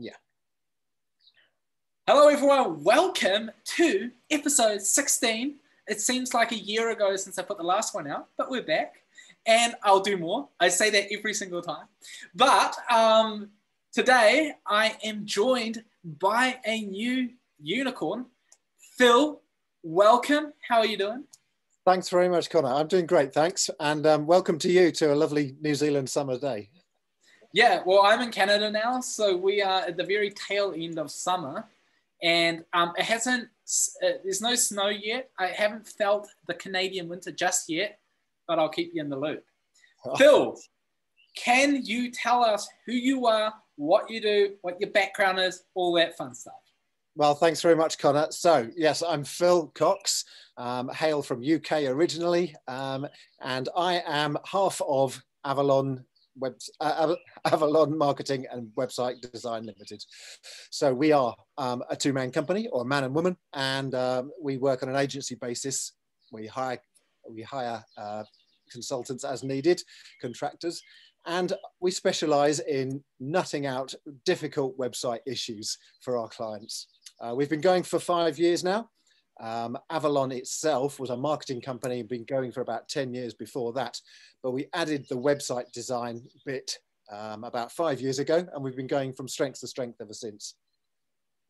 Yeah. Hello, everyone. Welcome to episode 16. It seems like a year ago since I put the last one out, but we're back and I'll do more. I say that every single time. But um, today I am joined by a new unicorn. Phil, welcome. How are you doing? Thanks very much, Connor. I'm doing great, thanks. And um, welcome to you to a lovely New Zealand summer day. Yeah, well, I'm in Canada now, so we are at the very tail end of summer, and um, it hasn't. Uh, there's no snow yet. I haven't felt the Canadian winter just yet, but I'll keep you in the loop. Phil, can you tell us who you are, what you do, what your background is, all that fun stuff? Well, thanks very much, Connor. So, yes, I'm Phil Cox, um, hail from UK originally, um, and I am half of Avalon Web, uh, Avalon Marketing and Website Design Limited. So we are um, a two-man company or a man and woman, and um, we work on an agency basis. We hire we hire uh, consultants as needed, contractors, and we specialize in nutting out difficult website issues for our clients. Uh, we've been going for five years now. Um, Avalon itself was a marketing company, and been going for about 10 years before that, but we added the website design bit um, about five years ago, and we've been going from strength to strength ever since.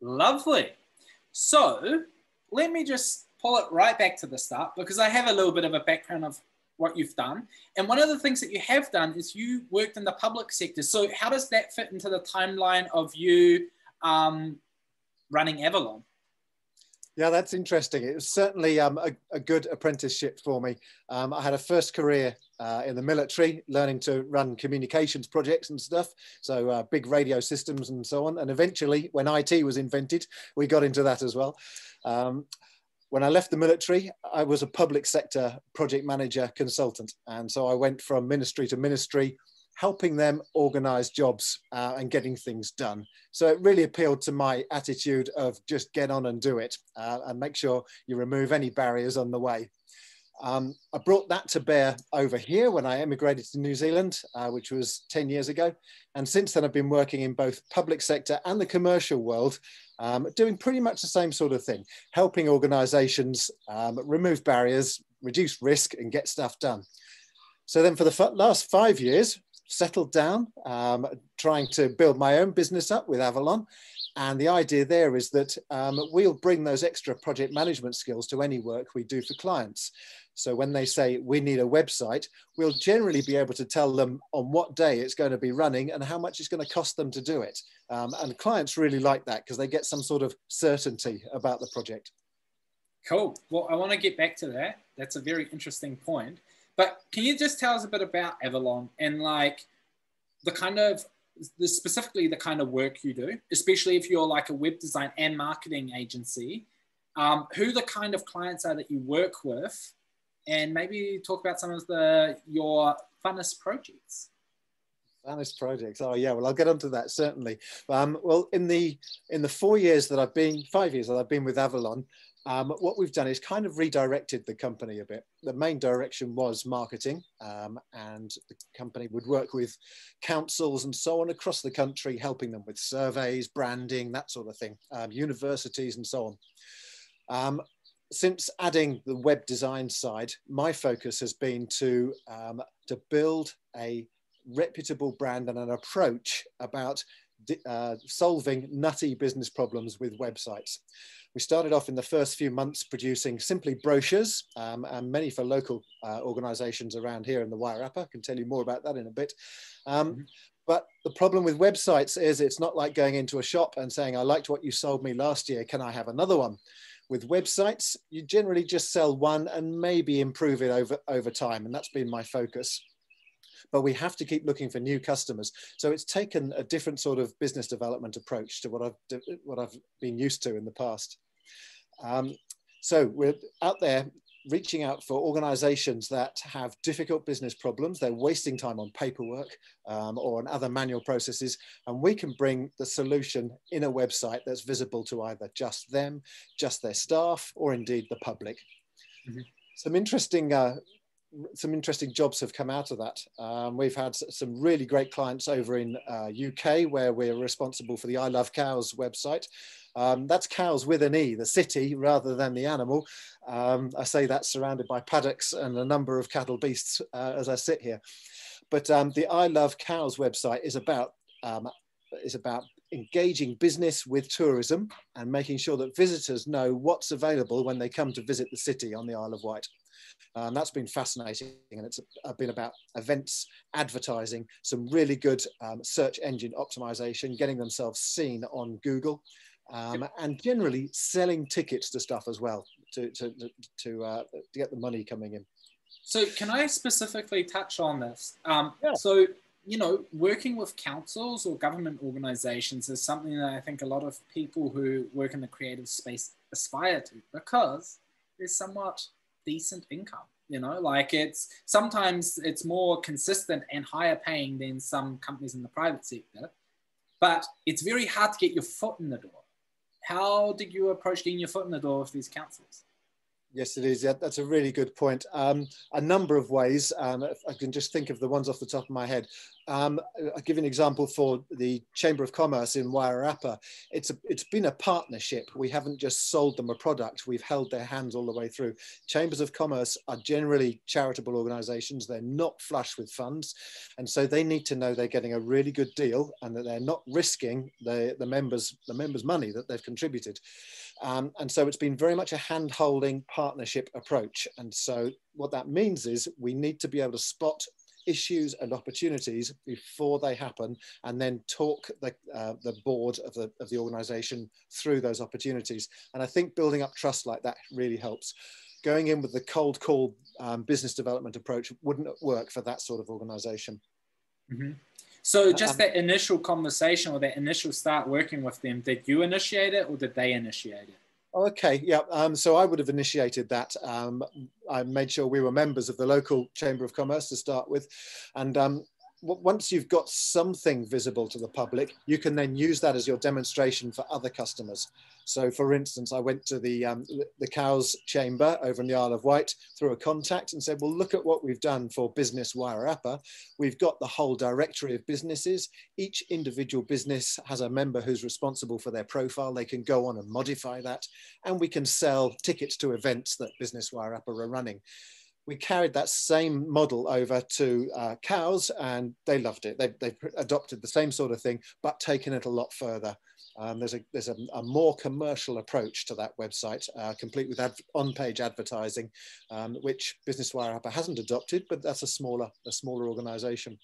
Lovely. So let me just pull it right back to the start because I have a little bit of a background of what you've done. And one of the things that you have done is you worked in the public sector. So how does that fit into the timeline of you um, running Avalon? Yeah, that's interesting. It was certainly um, a, a, good apprenticeship for me. Um, I had a first career uh, in the military, learning to run communications projects and stuff, so uh, big radio systems and so on. And eventually, when IT was invented, we got into that as well. Um, when I left the military, I was a public sector project manager consultant. And so I went from ministry to ministry, helping them organize jobs uh, and getting things done. So it really appealed to my attitude of just get on and do it uh, and make sure you remove any barriers on the way. Um, I brought that to bear over here when I emigrated to New Zealand, uh, which was 10 years ago. And since then, I've been working in both public sector and the commercial world, um, doing pretty much the same sort of thing, helping organizations um, remove barriers, reduce risk, and get stuff done. So then for the last five years, settled down, um, trying to build my own business up with Avalon. And the idea there is that um, we'll bring those extra project management skills to any work we do for clients. So when they say we need a website, we'll generally be able to tell them on what day it's going to be running and how much it's going to cost them to do it. Um, and clients really like that because they get some sort of certainty about the project. Cool. Well, I want to get back to that. That's a very interesting point. But can you just tell us a bit about Avalon and like the kind of the, specifically the kind of work you do, especially if you're like a web design and marketing agency, um, who the kind of clients are that you work with, and maybe talk about some of the your funnest projects. Funnest projects. Oh yeah, well I'll get onto that certainly. Um, well, in the in the four years that I've been, five years that I've been with Avalon, um, what we've done is kind of redirected the company a bit. The main direction was marketing, um, and the company would work with councils and so on across the country, helping them with surveys, branding, that sort of thing, um, universities, and so on. Um, since adding the web design side, my focus has been to, um, to build a reputable brand and an approach about uh, solving nutty business problems with websites. We started off in the first few months producing simply brochures um, and many for local uh, organizations around here in the Wairarapa. I can tell you more about that in a bit. Um, mm -hmm. But the problem with websites is it's not like going into a shop and saying, I liked what you sold me last year, can I have another one? with websites, you generally just sell one and maybe improve it over, over time. And that's been my focus. But we have to keep looking for new customers. So it's taken a different sort of business development approach to what I've, what I've been used to in the past. Um, so we're out there reaching out for organizations that have difficult business problems. They're wasting time on paperwork um, or on other manual processes. And we can bring the solution in a website that's visible to either just them, just their staff, or indeed the public. Mm -hmm. Some interesting uh, some interesting jobs have come out of that. Um, we've had some really great clients over in uh, UK where we're responsible for the I Love Cowes website. Um, that's Cowes with an E, the city rather than the animal. Um, I say that surrounded by paddocks and a number of cattle beasts uh, as I sit here. But um, the I Love Cowes website is about um, is about engaging business with tourism and making sure that visitors know what's available when they come to visit the city on the Isle of Wight. Um, that's been fascinating and it's been about events, advertising, some really good um, search engine optimization, getting themselves seen on Google, um, and generally selling tickets to stuff as well to, to, to, uh, to get the money coming in. So, can I specifically touch on this? Um, yeah. So, you know, working with councils or government organizations is something that I think a lot of people who work in the creative space aspire to because there's somewhat decent income. You know, like it's sometimes it's more consistent and higher paying than some companies in the private sector, but it's very hard to get your foot in the door. How did you approach getting your foot in the door with these councils? Yes, it is. Yeah, that's a really good point. Um, a number of ways. Um, I can just think of the ones off the top of my head. Um, I'll give you an example for the Chamber of Commerce in Wairarapa. It's, a, it's been a partnership. We haven't just sold them a product, we've held their hands all the way through. Chambers of Commerce are generally charitable organizations. They're not flush with funds. And so they need to know they're getting a really good deal and that they're not risking the, the, members, the members' money that they've contributed. Um, and so it's been very much a hand holding partnership approach. And so what that means is we need to be able to spot issues and opportunities before they happen and then talk the, uh, the board of the, of the organization through those opportunities. And I think building up trust like that really helps. Going in with the cold call um, business development approach wouldn't work for that sort of organization. Mm-hmm. So just um, that initial conversation or that initial start working with them, did you initiate it or did they initiate it? Okay, yeah. Um, so I would have initiated that. Um, I made sure we were members of the local Chamber of Commerce to start with. And um, once you've got something visible to the public, you can then use that as your demonstration for other customers. So for instance, I went to the, um, the Cowes chamber over in the Isle of Wight through a contact and said, well, look at what we've done for Business Wairarapa. We've got the whole directory of businesses. Each individual business has a member who's responsible for their profile. They can go on and modify that. And we can sell tickets to events that Business Wairarapa are running we carried that same model over to uh, Cowes and they loved it. They, they adopted the same sort of thing, but taken it a lot further. Um, there's a, there's a, a, more commercial approach to that website, uh, complete with on-page advertising, um, which Business Wairarapa hasn't adopted, but that's a smaller, a smaller organization.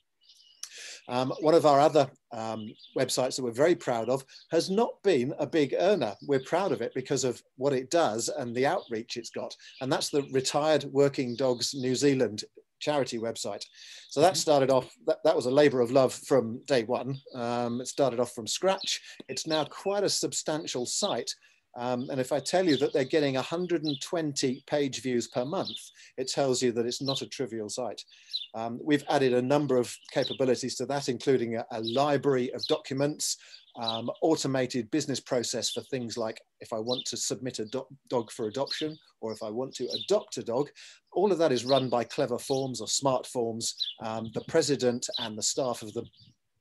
Um, one of our other um, websites that we're very proud of has not been a big earner. We're proud of it because of what it does and the outreach it's got. And that's the Retired Working Dogs New Zealand charity website. So that mm-hmm. started off, that, that was a labor of love from day one. Um, it started off from scratch. It's now quite a substantial site um, and if I tell you that they're getting 120 page views per month, it tells you that it's not a trivial site. Um, we've added a number of capabilities to that, including a, a library of documents, um, automated business process for things like if I want to submit a do dog for adoption or if I want to adopt a dog, all of that is run by clever forms or smart forms. Um, the president and the staff of the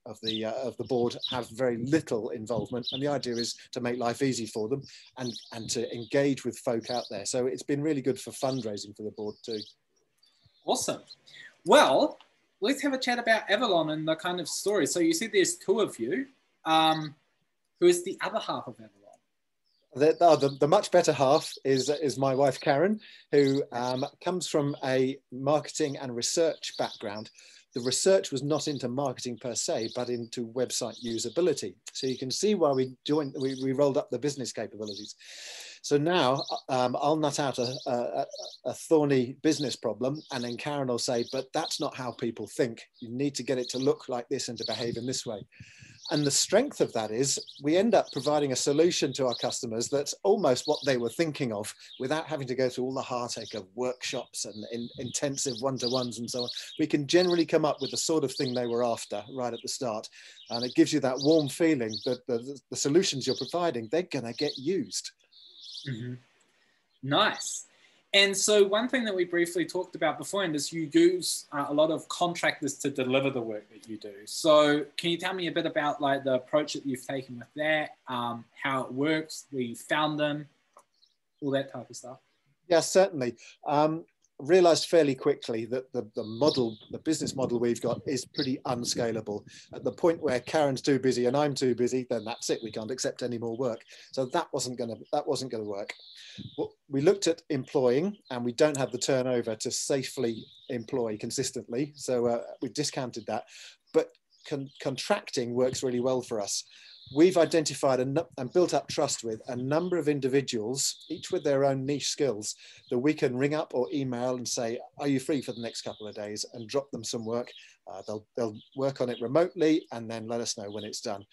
of the uh, of the board have very little involvement and the idea is to make life easy for them and and to engage with folk out there. So it's been really good for fundraising for the board too. Awesome. Well let's have a chat about avalon and the kind of story. So you said there's two of you. Um, who is the other half of avalon? The, the, the, much better half is, is my wife Karen, who um, comes from a marketing and research background the research was not into marketing per se, but into website usability. So you can see why we joined, we, we rolled up the business capabilities. So now um, I'll nut out a, a, a, thorny business problem, and then Karen will say, but that's not how people think. You need to get it to look like this and to behave in this way. And the strength of that is we end up providing a solution to our customers that's almost what they were thinking of without having to go through all the heartache of workshops and in, intensive one to ones and so on. We can generally come up with the sort of thing they were after right at the start. And it gives you that warm feeling that the, the solutions you're providing, they're going to get used. Mm-hmm. Nice. And so one thing that we briefly talked about before is you use uh, a lot of contractors to deliver the work that you do. So can you tell me a bit about like the approach that you've taken with that, um, how it works, where you found them, all that type of stuff? Yeah, certainly. Um, realized fairly quickly that the, the model, the business model we've got is pretty unscalable. At the point where Karen's too busy and I'm too busy, then that's it. We can't accept any more work. So that wasn't gonna that wasn't gonna work. We looked at employing and we don't have the turnover to safely employ consistently. So uh, we discounted that. But con contracting works really well for us we've identified and built up trust with a number of individuals, each with their own niche skills, that we can ring up or email and say, "Are you free for the next couple of days?" and drop them some work. Uh, they'll they'll work on it remotely and then let us know when it's done.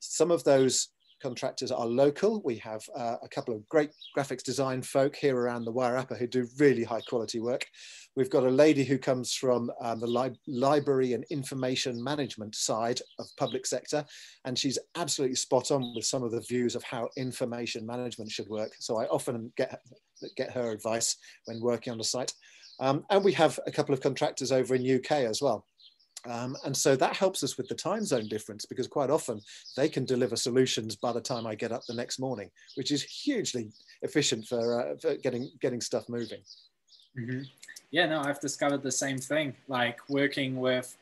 Some of those contractors are local. We have uh, a couple of great graphics design folk here around the Wairarapa who do really high quality work. We've got a lady who comes from um, the li library and information management side of public sector, and she's absolutely spot on with some of the views of how information management should work. So I often get, get her advice when working on the site. Um, and we have a couple of contractors over in UK as well. Um, and so that helps us with the time zone difference because quite often they can deliver solutions by the time I get up the next morning, which is hugely efficient for, uh, for getting, getting stuff moving. Mm-hmm. Yeah, no, I've discovered the same thing. Like working with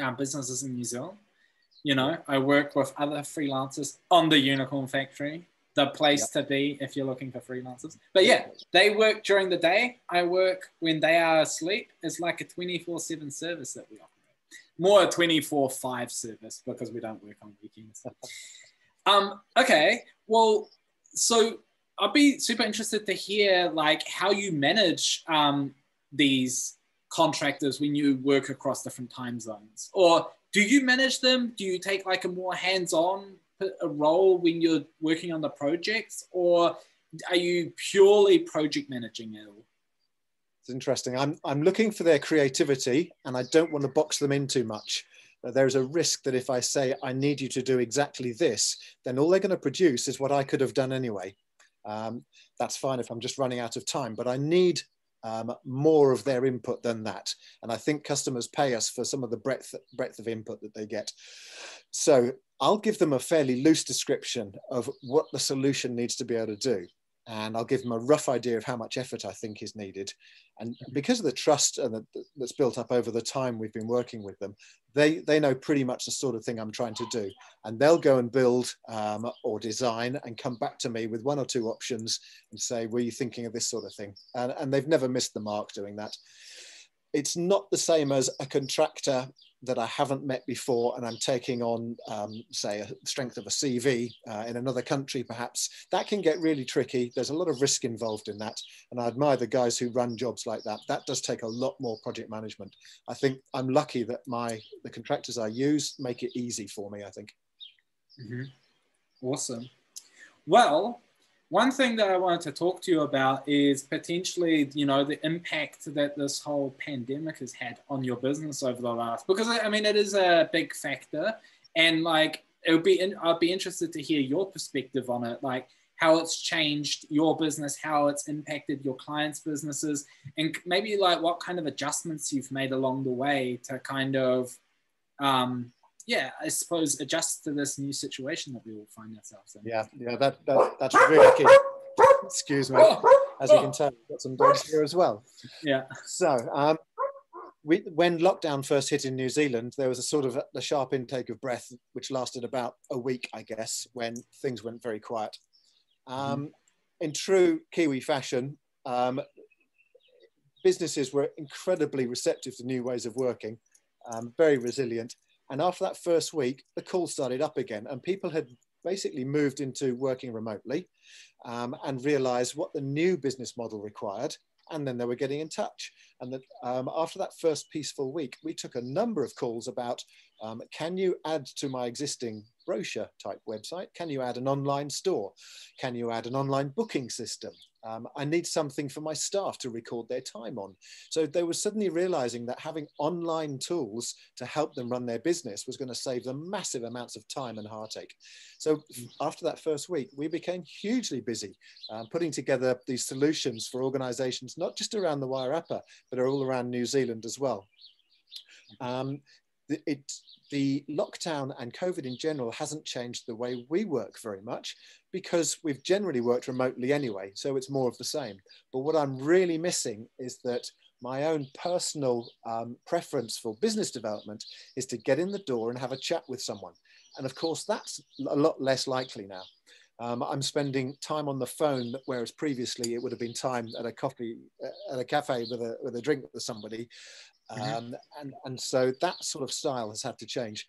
um, businesses in New Zealand, you know, I work with other freelancers on the Unicorn Factory, the place yep. to be if you're looking for freelancers. But yeah, they work during the day. I work when they are asleep. It's like a 24 7 service that we offer more a 24 5 service because we don't work on weekends. um, okay, well, so I'd be super interested to hear like how you manage um, these contractors when you work across different time zones, or do you manage them? Do you take like a more hands-on role when you're working on the projects, or are you purely project managing it all? It's interesting. I'm, I'm looking for their creativity and I don't want to box them in too much. There's a risk that if I say, I need you to do exactly this, then all they're going to produce is what I could have done anyway. Um, that's fine if I'm just running out of time, but I need um, more of their input than that. And I think customers pay us for some of the breadth, breadth of input that they get. So I'll give them a fairly loose description of what the solution needs to be able to do and I'll give them a rough idea of how much effort I think is needed. And because of the trust that's built up over the time we've been working with them, they, they know pretty much the sort of thing I'm trying to do. And they'll go and build um, or design and come back to me with one or two options and say, were you thinking of this sort of thing? And, and they've never missed the mark doing that. It's not the same as a contractor that I haven't met before and I'm taking on, um, say, a strength of a CV uh, in another country, perhaps, that can get really tricky. There's a lot of risk involved in that. And I admire the guys who run jobs like that. That does take a lot more project management. I think I'm lucky that my the contractors I use make it easy for me, I think. Mm -hmm. Awesome. Well, one thing that I wanted to talk to you about is potentially, you know, the impact that this whole pandemic has had on your business over the last, because I mean, it is a big factor. And like, it would be, in, I'd be interested to hear your perspective on it, like how it's changed your business, how it's impacted your clients' businesses, and maybe like what kind of adjustments you've made along the way to kind of, um, yeah, I suppose adjust to this new situation that we all find ourselves in. Yeah, yeah, that, that that's really key. Excuse me. As you can tell, we've got some dogs here as well. Yeah. So, um, we, when lockdown first hit in New Zealand, there was a sort of a, a, sharp intake of breath, which lasted about a week, I guess, when things went very quiet. Um, mm. In true Kiwi fashion, um, businesses were incredibly receptive to new ways of working, um, very resilient. And after that first week, the call started up again, and people had basically moved into working remotely um, and realized what the new business model required. And then they were getting in touch. And that, um, after that first peaceful week, we took a number of calls about um, can you add to my existing brochure type website? Can you add an online store? Can you add an online booking system? Um, I need something for my staff to record their time on. So they were suddenly realizing that having online tools to help them run their business was going to save them massive amounts of time and heartache. So after that first week, we became hugely busy um, putting together these solutions for organizations, not just around the Wairarapa, but all around New Zealand as well. Um, it, the lockdown and COVID in general hasn't changed the way we work very much because we've generally worked remotely anyway, so it's more of the same. But what I'm really missing is that my own personal um, preference for business development is to get in the door and have a chat with someone. And of course, that's a lot less likely now. Um, I'm spending time on the phone, whereas previously it would have been time at a coffee, at a cafe with a, with a drink with somebody. Mm-hmm. Um, mm-hmm. and, and so that sort of style has had to change.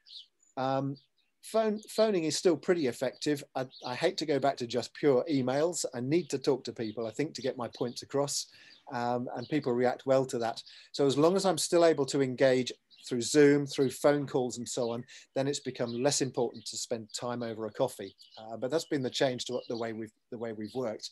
Um, phone, phoning is still pretty effective. I, I, hate to go back to just pure emails. I need to talk to people, I think, to get my points across. Um, and people react well to that. So as long as I'm still able to engage through Zoom, through phone calls and so on, then it's become less important to spend time over a coffee. Uh, but that's been the change to the way we've, the way we've worked.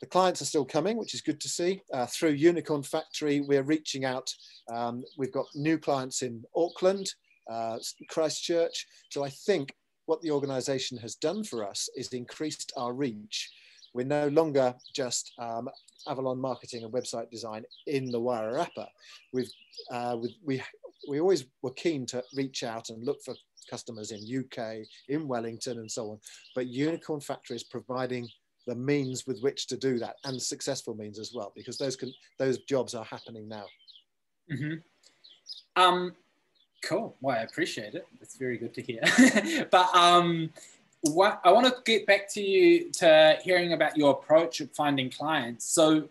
The clients are still coming, which is good to see. Uh, through Unicorn Factory, we're reaching out. Um, we've got new clients in Auckland, uh, Christchurch. So I think what the organization has done for us is increased our reach. We're no longer just um, Avalon marketing and website design in the Wairarapa. We've, uh, we, we, we always were keen to reach out and look for customers in UK, in Wellington and so on. But Unicorn Factory is providing the means with which to do that and successful means as well, because those can, those jobs are happening now. Mm-hmm. Um, cool. Well, I appreciate it. That's very good to hear. but um, what I want to get back to you to hearing about your approach of finding clients. So,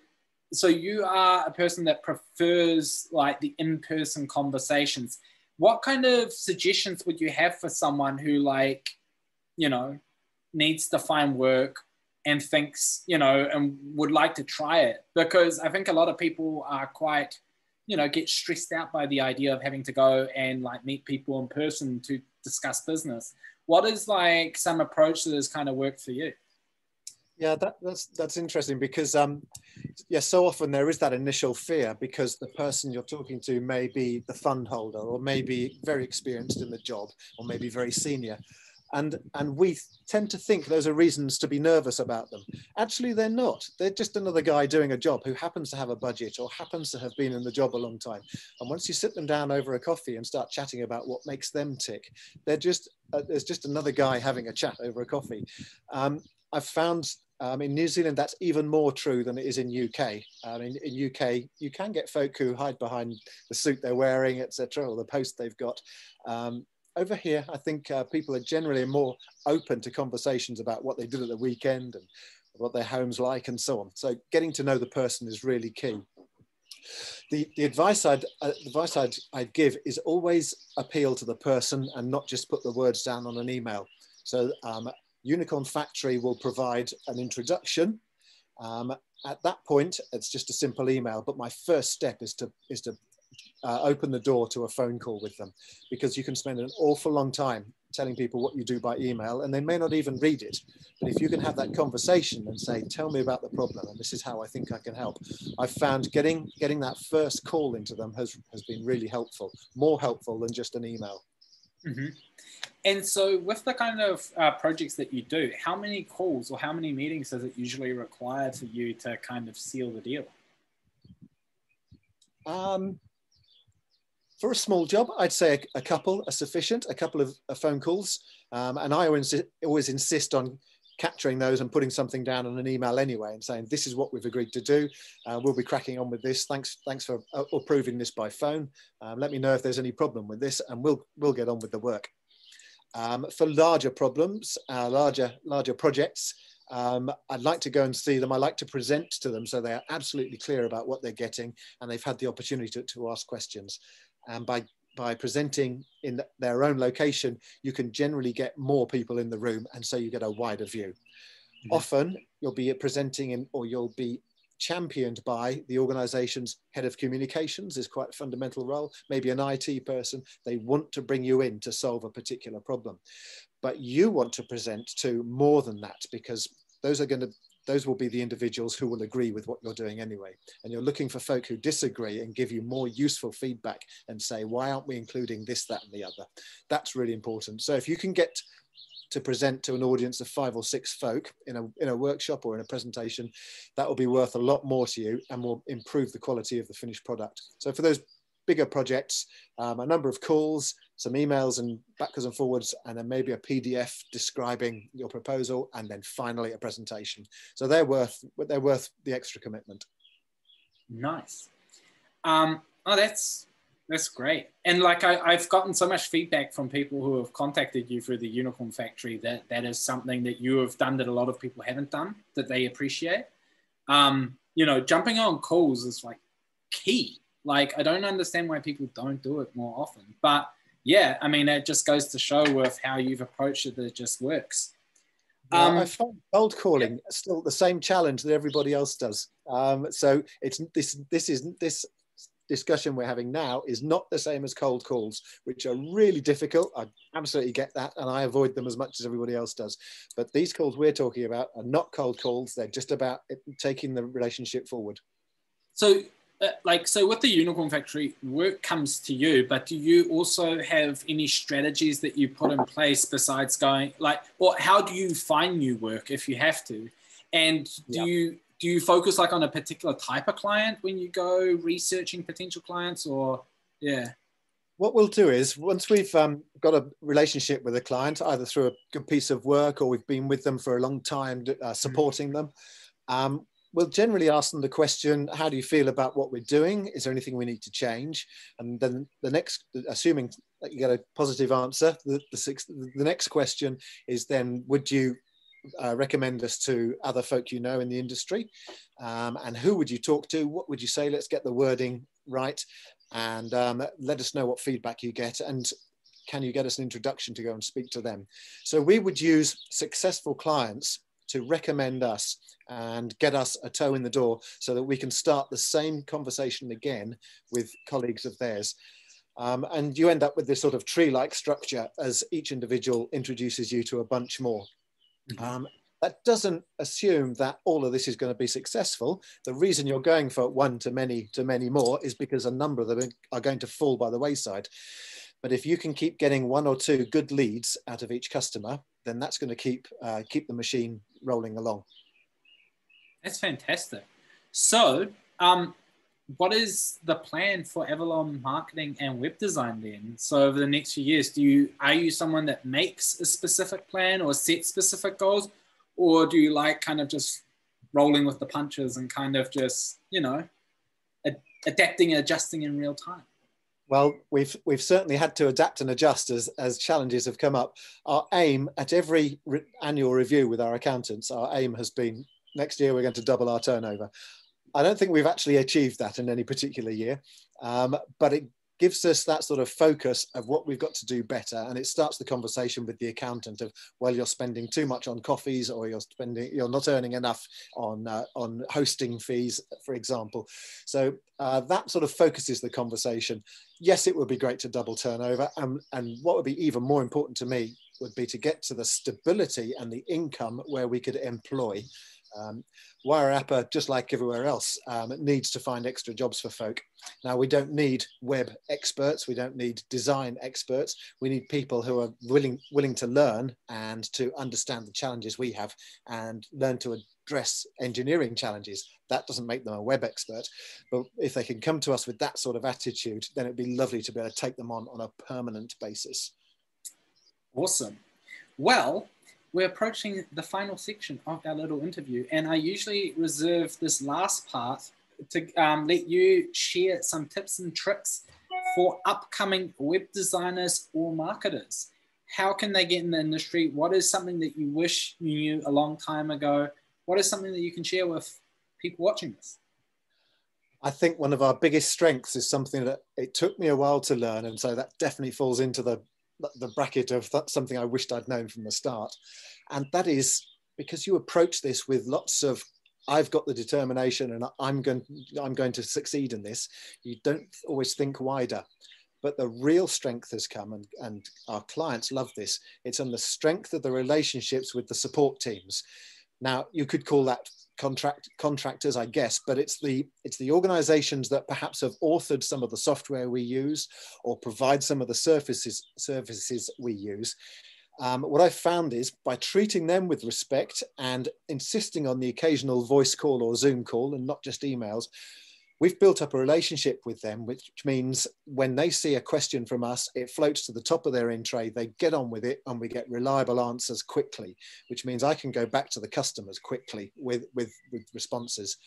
so you are a person that prefers like the in-person conversations. What kind of suggestions would you have for someone who like, you know, needs to find work and thinks, you know, and would like to try it? Because I think a lot of people are quite, you know, get stressed out by the idea of having to go and like meet people in person to discuss business. What is like some approach that has kind of worked for you? Yeah, that, that's that's interesting because um, yeah, so often there is that initial fear because the person you're talking to may be the fund holder or may be very experienced in the job or maybe very senior. And and we tend to think those are reasons to be nervous about them. Actually they're not. They're just another guy doing a job who happens to have a budget or happens to have been in the job a long time. And once you sit them down over a coffee and start chatting about what makes them tick they're just uh, there's just another guy having a chat over a coffee. Um, i've found um, in New Zealand, that's even more true than it is in UK. Um, in, in UK, you can get folk who hide behind the suit they're wearing, etc., or the post they've got. Um, over here, I think uh, people are generally more open to conversations about what they did at the weekend and what their home's like and so on. So getting to know the person is really key. The, the advice, I'd, uh, advice I'd, I'd give is always appeal to the person and not just put the words down on an email. So um, Unicorn Factory will provide an introduction. Um, at that point, it's just a simple email, but my first step is to, is to uh, open the door to a phone call with them because you can spend an awful long time telling people what you do by email and they may not even read it. But if you can have that conversation and say, tell me about the problem and this is how I think I can help, I've found getting, getting that first call into them has, has been really helpful, more helpful than just an email. Mm-hmm. And so, with the kind of uh, projects that you do, how many calls or how many meetings does it usually require for you to kind of seal the deal? Um, for a small job, I'd say a, a couple are sufficient, a couple of, of phone calls. Um, and I always, always insist on capturing those and putting something down on an email anyway and saying, this is what we've agreed to do. Uh, we'll be cracking on with this. Thanks, thanks for uh, approving this by phone. Um, let me know if there's any problem with this and we'll, we'll get on with the work. Um, for larger problems, uh, larger, larger projects, um, I'd like to go and see them. I like to present to them so they are absolutely clear about what they're getting and they've had the opportunity to, to ask questions and by by presenting in their own location, you can generally get more people in the room, and so you get a wider view. Mm-hmm. Often, you'll be presenting in, or you'll be championed by the organization's head of communications is quite a fundamental role maybe an IT person they want to bring you in to solve a particular problem but you want to present to more than that because those are going to those will be the individuals who will agree with what you're doing anyway. And you're looking for folk who disagree and give you more useful feedback and say, why aren't we including this, that, and the other? That's really important. So if you can get to present to an audience of five or six folk in a, in a workshop or in a presentation, that will be worth a lot more to you and will improve the quality of the finished product. So for those bigger projects, um, a number of calls, some emails and backwards and forwards, and then maybe a PDF describing your proposal, and then finally a presentation. So they're worth they're worth the extra commitment. Nice. Um, oh, that's that's great. And like I, have gotten so much feedback from people who have contacted you through the Unicorn Factory that that is something that you have done that a lot of people haven't done that they appreciate. Um, you know, jumping on calls is like key. Like I don't understand why people don't do it more often. But yeah, I mean, it just goes to show with how you've approached it that it just works. Um, I find cold calling still the same challenge that everybody else does. Um, so it's this this isn't this discussion we're having now is not the same as cold calls, which are really difficult. I absolutely get that, and I avoid them as much as everybody else does. But these calls we're talking about are not cold calls, they're just about taking the relationship forward. So, like, so with the Unicorn Factory, work comes to you, but do you also have any strategies that you put in place besides going, like, or how do you find new work if you have to? And do you do you focus like on a particular type of client when you go researching potential clients or yeah what we'll do is once we've um, got a relationship with a client either through a good piece of work or we've been with them for a long time uh, mm-hmm. supporting mm-hmm. them um, we'll generally ask them the question how do you feel about what we're doing is there anything we need to change and then the next assuming that you get a positive answer the, the, sixth, the next question is then would you uh, recommend us to other folk you know in the industry? Um, and who would you talk to? What would you say? Let's get the wording right and um, let us know what feedback you get. And can you get us an introduction to go and speak to them? So we would use successful clients to recommend us and get us a toe in the door so that we can start the same conversation again with colleagues of theirs. Um, and you end up with this sort of tree-like structure as each individual introduces you to a bunch more. Um, that doesn't assume that all of this is going to be successful. The reason you're going for one to many to many more is because a number of them are going to fall by the wayside. But if you can keep getting one or two good leads out of each customer, then that's going to keep uh, keep the machine rolling along. That's fantastic. So, um, what is the plan for Avalon marketing and web design then? So over the next few years, do you are you someone that makes a specific plan or set specific goals, or do you like kind of just rolling with the punches and kind of just you know ad- adapting and adjusting in real time? Well, we've we've certainly had to adapt and adjust as as challenges have come up. Our aim at every re- annual review with our accountants, our aim has been next year we're going to double our turnover. I don't think we've actually achieved that in any particular year, um, but it gives us that sort of focus of what we've got to do better. And it starts the conversation with the accountant of, well, you're spending too much on coffees or you're spending, you're not earning enough on, uh, on hosting fees, for example. So uh, that sort of focuses the conversation. Yes, it would be great to double turnover. And, and what would be even more important to me would be to get to the stability and the income where we could employ um, Wairarapa, just like everywhere else, um, needs to find extra jobs for folk. Now, we don't need web experts, we don't need design experts. We need people who are willing, willing to learn and to understand the challenges we have and learn to address engineering challenges. That doesn't make them a web expert, but if they can come to us with that sort of attitude, then it'd be lovely to be able to take them on on a permanent basis. Awesome. Well, we're approaching the final section of our little interview, and I usually reserve this last part to um, let you share some tips and tricks for upcoming web designers or marketers. How can they get in the industry? What is something that you wish you knew a long time ago? What is something that you can share with people watching this? I think one of our biggest strengths is something that it took me a while to learn, and so that definitely falls into the the bracket of something I wished I'd known from the start. And that is because you approach this with lots of I've got the determination and I'm going I'm going to succeed in this. You don't always think wider. But the real strength has come, and, and our clients love this. It's on the strength of the relationships with the support teams. Now, you could call that contract contractors, I guess, but it's the it's the organizations that perhaps have authored some of the software we use or provide some of the services services we use. Um, what I've found is by treating them with respect and insisting on the occasional voice call or Zoom call and not just emails, we've built up a relationship with them, which means when they see a question from us, it floats to the top of their in tray, they get on with it, and we get reliable answers quickly, which means I can go back to the customers quickly with, with, with responses.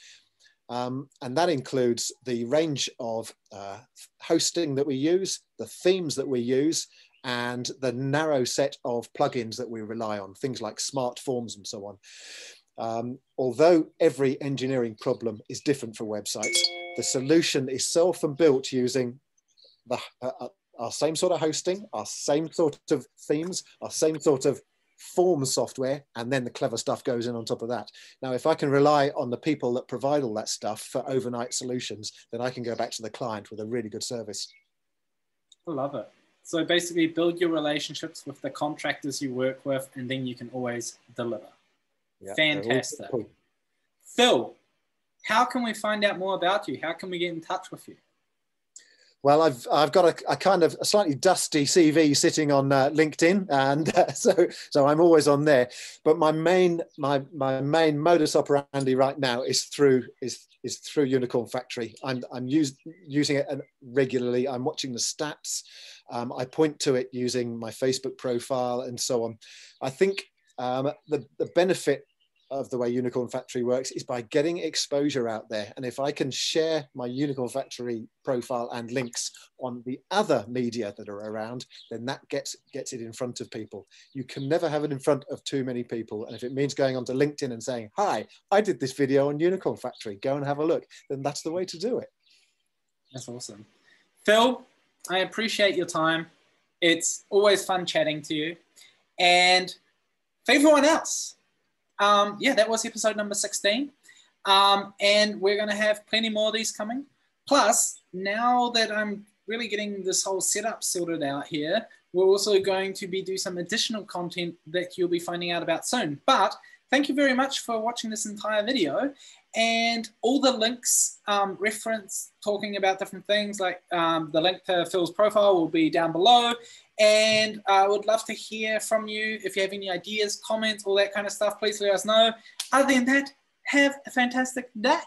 Um, and that includes the range of uh, hosting that we use, the themes that we use, and the narrow set of plugins that we rely on, things like smart forms and so on. Um, although every engineering problem is different for websites, the solution is so often built using the, uh, uh, our same sort of hosting, our same sort of themes, our same sort of form software, and then the clever stuff goes in on top of that. Now, if I can rely on the people that provide all that stuff for overnight solutions, then I can go back to the client with a really good service. I love it. So basically, build your relationships with the contractors you work with, and then you can always deliver. Yeah, Fantastic. Cool. Phil, how can we find out more about you? How can we get in touch with you? Well, I've I've got a, a kind of a slightly dusty CV sitting on uh, LinkedIn, and uh, so so I'm always on there. But my main my my main modus operandi right now is through is is through Unicorn Factory. I'm I'm use, using it regularly. I'm watching the stats. Um, I point to it using my Facebook profile and so on. I think um, the the benefit of the way Unicorn Factory works is by getting exposure out there. And if I can share my Unicorn Factory profile and links on the other media that are around, then that gets gets it in front of people. You can never have it in front of too many people. And if it means going onto LinkedIn and saying, "Hi, I did this video on Unicorn Factory. Go and have a look," then that's the way to do it. That's awesome, Phil. I appreciate your time. It's always fun chatting to you. And for everyone else, um, yeah, that was episode number 16. Um, and we're going to have plenty more of these coming. Plus, now that I'm really getting this whole setup sorted out here, we're also going to be do some additional content that you'll be finding out about soon. But thank you very much for watching this entire video. And all the links um, reference talking about different things, like um, the link to Phil's profile will be down below. And I would love to hear from you. If you have any ideas, comments, all that kind of stuff, please let us know. Other than that, have a fantastic day.